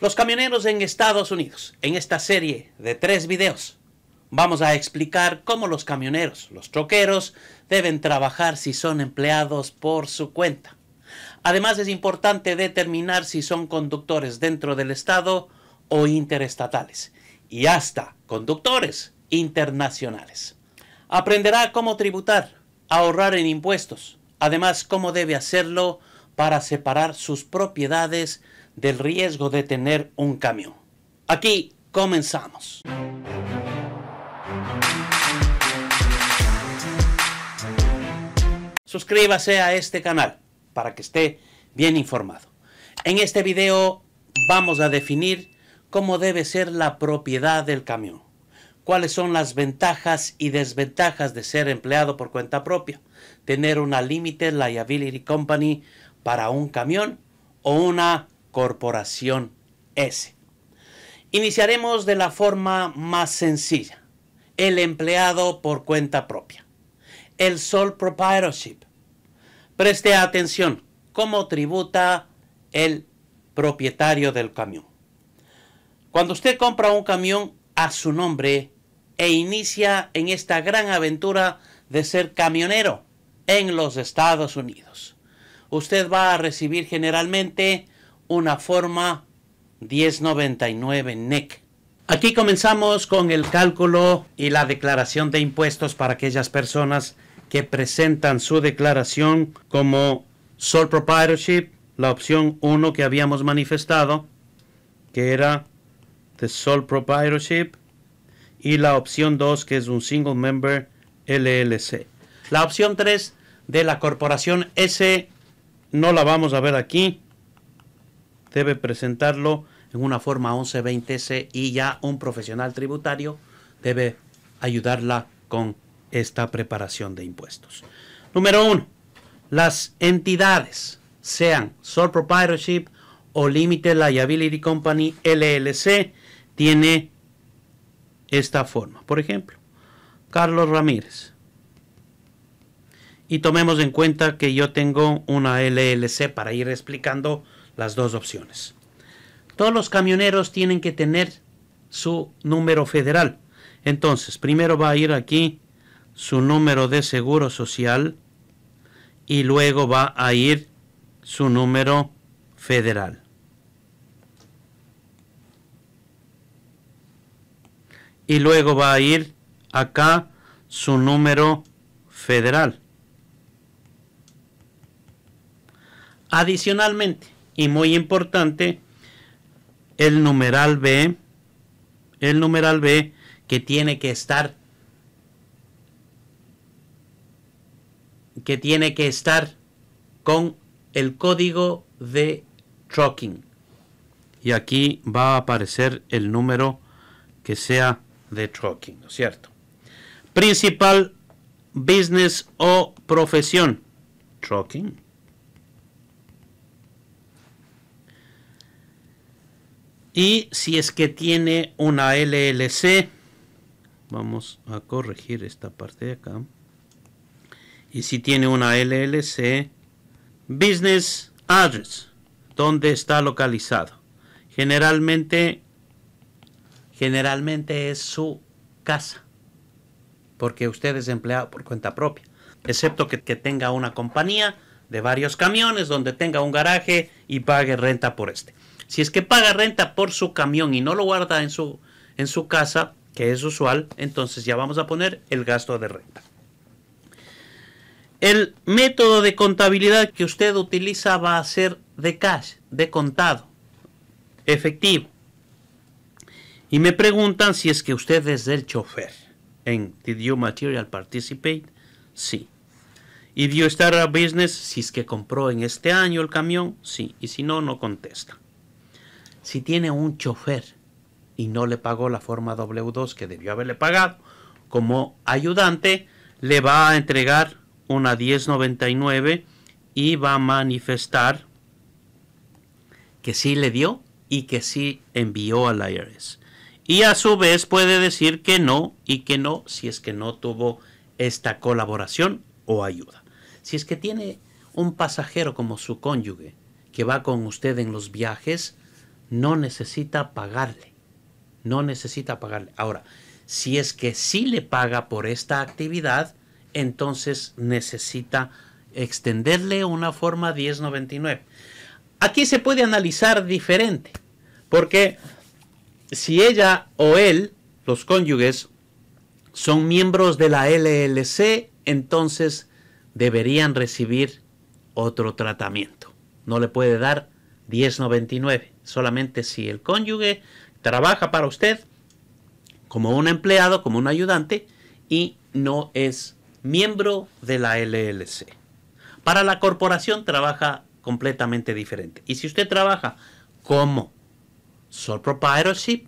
Los camioneros en Estados Unidos. En esta serie de tres videos vamos a explicar cómo los camioneros, los troqueros, deben trabajar si son empleados por su cuenta. Además es importante determinar si son conductores dentro del estado o interestatales y hasta conductores internacionales. Aprenderá cómo tributar, ahorrar en impuestos, además cómo debe hacerlo para separar sus propiedades del riesgo de tener un camión. Aquí comenzamos. Suscríbase a este canal para que esté bien informado. En este video vamos a definir cómo debe ser la propiedad del camión, cuáles son las ventajas y desventajas de ser empleado por cuenta propia, tener una Limited Liability Company para un camión o una corporación S. Iniciaremos de la forma más sencilla, el empleado por cuenta propia, el sole proprietorship. Preste atención cómo tributa el propietario del camión. Cuando usted compra un camión a su nombre e inicia en esta gran aventura de ser camionero en los Estados Unidos, usted va a recibir generalmente una forma 1099 NEC. Aquí comenzamos con el cálculo y la declaración de impuestos para aquellas personas que presentan su declaración como sole proprietorship, la opción 1 que habíamos manifestado, que era the sole proprietorship, y la opción 2 que es un single member LLC. La opción 3 de la corporación S no la vamos a ver aquí. Debe presentarlo en una forma 1120S y ya un profesional tributario debe ayudarla con esta preparación de impuestos. Número uno, las entidades, sean sole proprietorship o limited liability company LLC, tiene esta forma. Por ejemplo, Carlos Ramírez. Y tomemos en cuenta que yo tengo una LLC para ir explicando las dos opciones. Todos los camioneros tienen que tener su número federal. Entonces, primero va a ir aquí su número de seguro social y luego va a ir su número federal. Y luego va a ir acá su número federal. Adicionalmente, y muy importante, el numeral B, el numeral B que tiene que estar que tiene que estar con el código de trucking. Y aquí va a aparecer el número que sea de trucking, ¿no es cierto? Principal business o profesión, trucking. Y si es que tiene una LLC, vamos a corregir esta parte de acá. Y si tiene una LLC, Business Address, ¿dónde está localizado? Generalmente, generalmente es su casa, porque usted es empleado por cuenta propia, excepto que, que tenga una compañía de varios camiones donde tenga un garaje y pague renta por este. Si es que paga renta por su camión y no lo guarda en su, en su casa, que es usual, entonces ya vamos a poner el gasto de renta. El método de contabilidad que usted utiliza va a ser de cash, de contado, efectivo. Y me preguntan si es que usted es el chofer. En Did you material participate? Sí. ¿Y dio estar a business? Si es que compró en este año el camión, sí. Y si no, no contesta. Si tiene un chofer y no le pagó la forma W2 que debió haberle pagado, como ayudante, le va a entregar una 1099 y va a manifestar que sí le dio y que sí envió al IRS. Y a su vez puede decir que no y que no si es que no tuvo esta colaboración o ayuda. Si es que tiene un pasajero como su cónyuge que va con usted en los viajes, no necesita pagarle. No necesita pagarle. Ahora, si es que sí le paga por esta actividad, entonces necesita extenderle una forma 1099. Aquí se puede analizar diferente, porque si ella o él, los cónyuges, son miembros de la LLC, entonces deberían recibir otro tratamiento. No le puede dar 1099, solamente si el cónyuge trabaja para usted como un empleado, como un ayudante y no es miembro de la LLC. Para la corporación trabaja completamente diferente. Y si usted trabaja como sole proprietorship,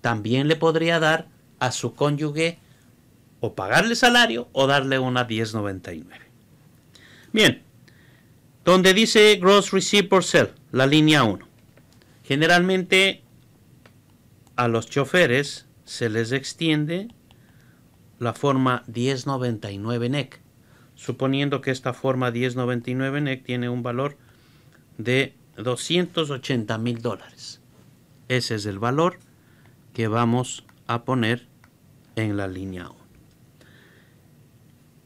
también le podría dar a su cónyuge o pagarle salario o darle una 1099. Bien, donde dice Gross Receipt por Sell, la línea 1. Generalmente a los choferes se les extiende la forma 1099 NEC, suponiendo que esta forma 1099 NEC tiene un valor de 280 mil dólares. Ese es el valor que vamos a poner en la línea 1.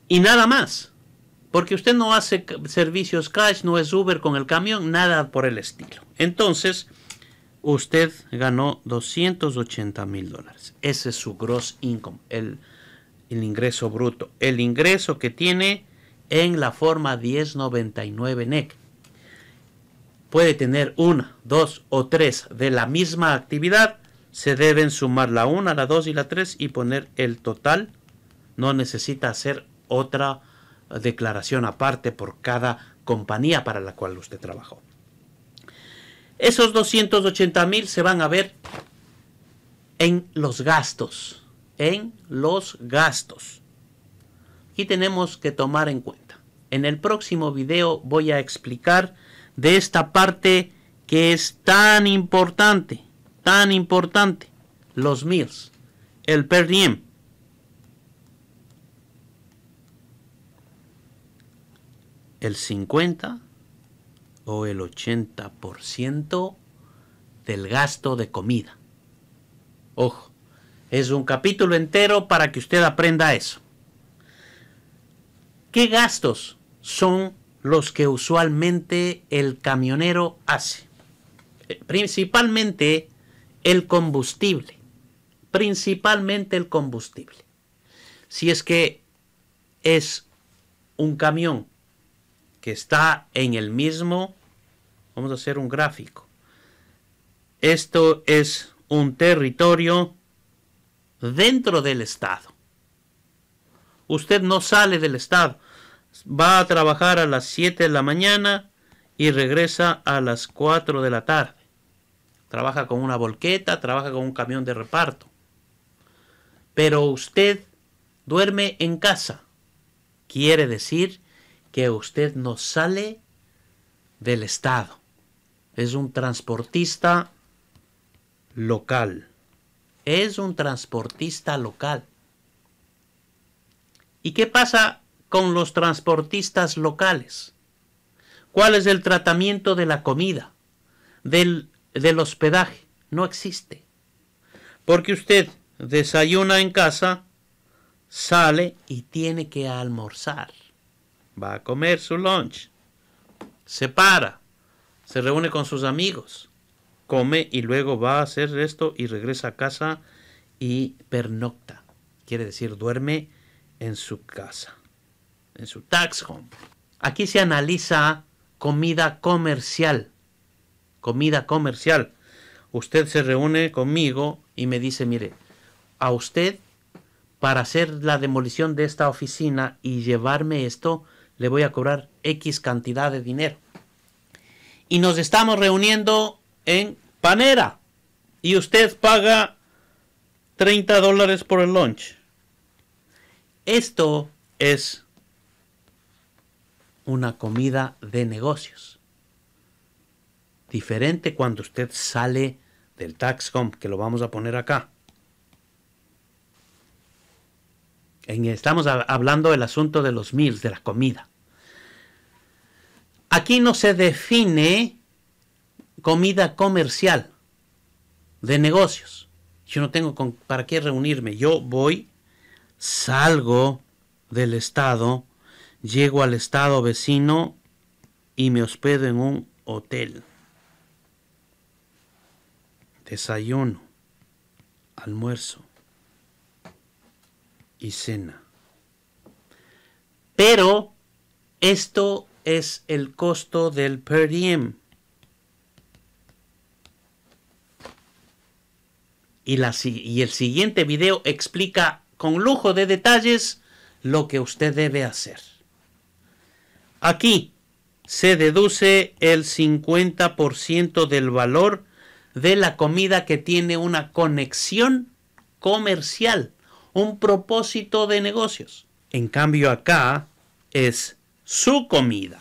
Y nada más, porque usted no hace servicios cash, no es Uber con el camión, nada por el estilo. Entonces, usted ganó 280 mil dólares. Ese es su gross income, el, ingreso bruto, el ingreso que tiene en la forma 1099 NEC. Puede tener una, dos o tres de la misma actividad. Se deben sumar la una, la dos y la tres y poner el total. No necesita hacer otra declaración aparte por cada compañía para la cual usted trabajó. Esos 280 mil se van a ver en los gastos, en los gastos. Y tenemos que tomar en cuenta. En el próximo video voy a explicar de esta parte que es tan importante, tan importante, los meals, el per diem. El 50 o el 80% del gasto de comida. Ojo, es un capítulo entero para que usted aprenda eso. ¿Qué gastos son los que usualmente el camionero hace? Eh, principalmente el combustible. Principalmente el combustible. Si es que es un camión que está en el mismo Vamos a hacer un gráfico. Esto es un territorio dentro del Estado. Usted no sale del Estado. Va a trabajar a las 7 de la mañana y regresa a las 4 de la tarde. Trabaja con una volqueta, trabaja con un camión de reparto. Pero usted duerme en casa. Quiere decir que usted no sale del Estado es un transportista local. Es un transportista local. ¿Y qué pasa con los transportistas locales? ¿Cuál es el tratamiento de la comida? Del, del hospedaje. No existe. Porque usted desayuna en casa, sale y tiene que almorzar. Va a comer su lunch. Se para se reúne con sus amigos, come y luego va a hacer esto y regresa a casa y pernocta. Quiere decir, duerme en su casa, en su tax home. Aquí se analiza comida comercial. Comida comercial. Usted se reúne conmigo y me dice, mire, a usted para hacer la demolición de esta oficina y llevarme esto, le voy a cobrar X cantidad de dinero y nos estamos reuniendo en Panera y usted paga 30 dólares por el lunch. Esto es una comida de negocios. Diferente cuando usted sale del taxcom, que lo vamos a poner acá. estamos hablando del asunto de los meals, de la comida. Aquí no se define comida comercial. de negocios. Yo no tengo con, para qué reunirme. Yo voy, salgo del estado, llego al estado vecino y me hospedo en un hotel. Desayuno, almuerzo y cena. Pero esto es el costo del per diem. Y, la, y el siguiente video explica con lujo de detalles lo que usted debe hacer. Aquí se deduce el 50% del valor de la comida que tiene una conexión comercial, un propósito de negocios. En cambio acá es su comida.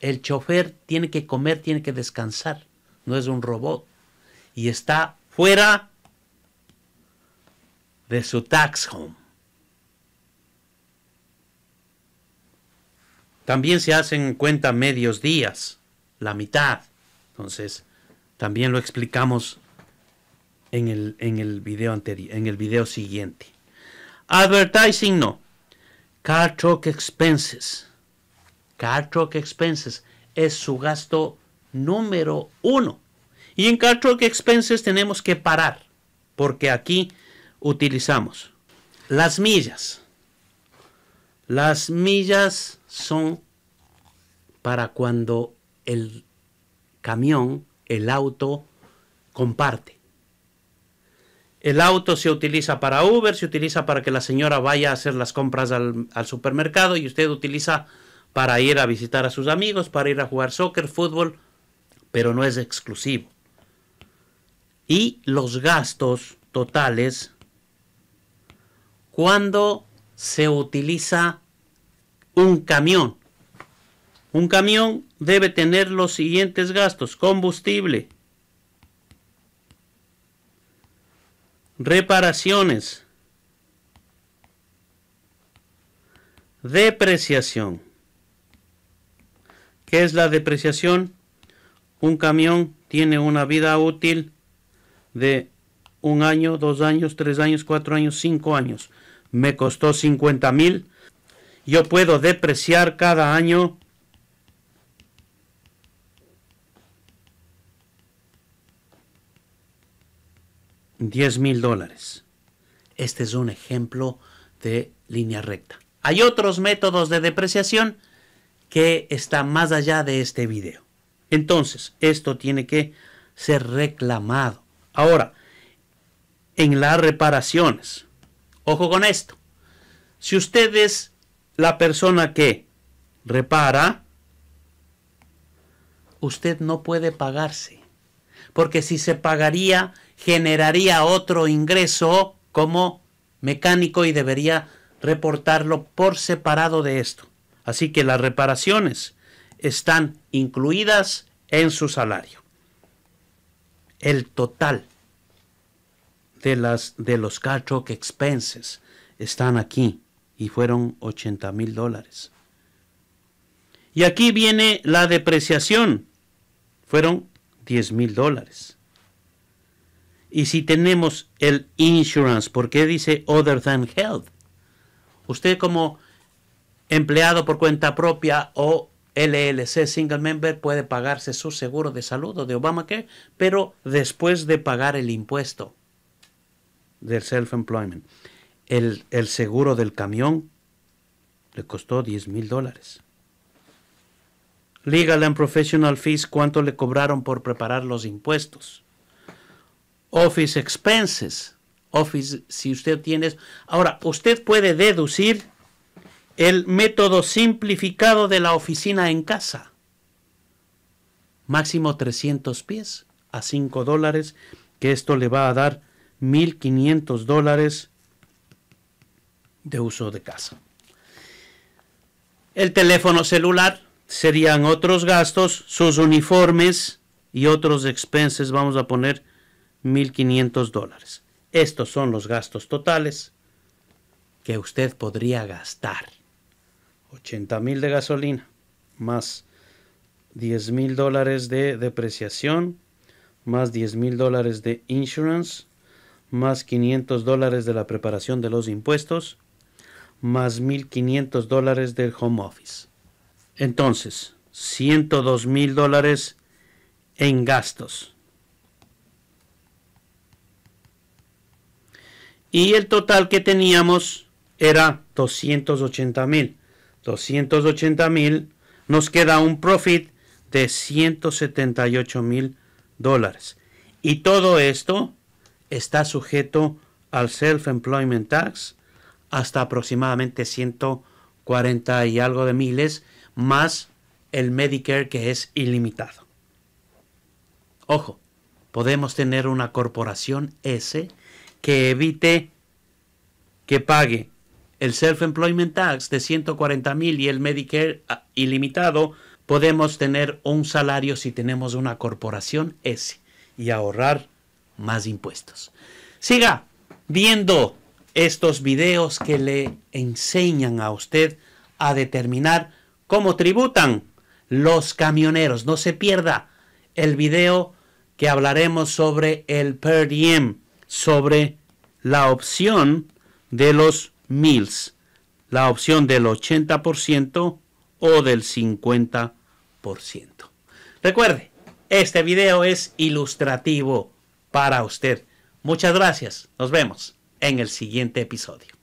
El chofer tiene que comer, tiene que descansar, no es un robot. Y está fuera de su tax home. También se hacen cuenta medios días, la mitad. Entonces, también lo explicamos en el, en el video anterior, en el video siguiente. Advertising no. Car truck expenses. Car truck expenses es su gasto número uno. Y en Car truck expenses tenemos que parar, porque aquí utilizamos las millas. Las millas son para cuando el camión, el auto, comparte. El auto se utiliza para Uber, se utiliza para que la señora vaya a hacer las compras al, supermercado y usted utiliza para ir a visitar a sus amigos, para ir a jugar soccer, fútbol, pero no es exclusivo. Y los gastos totales cuando se utiliza un camión. Un camión debe tener los siguientes gastos. Combustible, reparaciones, depreciación. ¿Qué es la depreciación? Un camión tiene una vida útil de un año, dos años, tres años, cuatro años, cinco años. Me costó 50 mil. Yo puedo depreciar cada año diez mil dólares. Este es un ejemplo de línea recta. Hay otros métodos de depreciación que están más allá de este video. Entonces, esto tiene que ser reclamado. Ahora, en las reparaciones, ojo con esto. Si usted es la persona que repara, usted no puede pagarse. Porque si se pagaría, generaría otro ingreso como mecánico y debería reportarlo por separado de esto. Así que las reparaciones están incluidas en su salario. El total de, las, de los car expenses están aquí y fueron 80 mil dólares. Y aquí viene la depreciación, fueron 10 mil dólares. Y si tenemos el insurance, ¿por qué dice other than health? Usted como empleado por cuenta propia o LLC single member puede pagarse su seguro de salud o de Obamacare, pero después de pagar el impuesto del self-employment. El, el, seguro del camión le costó 10 mil dólares. Legal and professional fees, ¿cuánto le cobraron por preparar los impuestos? Office expenses. Office, si usted tiene... Ahora, usted puede deducir el método simplificado de la oficina en casa. Máximo 300 pies a 5 dólares, que esto le va a dar 1.500 dólares de uso de casa. El teléfono celular serían otros gastos, sus uniformes y otros expenses, vamos a poner 1.500 dólares. Estos son los gastos totales que usted podría gastar. 80 mil de gasolina más 10 mil dólares de depreciación más 10 mil dólares de insurance, más 500 dólares de la preparación de los impuestos, más 1.500 dólares del home office. Entonces, 102 mil dólares en gastos. Y el total que teníamos era 280 mil. 280 mil nos queda un profit de 178 mil dólares. Y todo esto está sujeto al self-employment tax hasta aproximadamente 140 y algo de miles, más el Medicare que es ilimitado. Ojo, podemos tener una corporación S que evite que pague el self-employment tax de 140 mil y el Medicare ah, ilimitado, podemos tener un salario si tenemos una corporación S y ahorrar más impuestos. Siga viendo estos videos que le enseñan a usted a determinar cómo tributan los camioneros. No se pierda el video que hablaremos sobre el per diem, sobre la opción de los mills, la opción del 80% o del 50%. Recuerde, este video es ilustrativo para usted. Muchas gracias. Nos vemos en el siguiente episodio.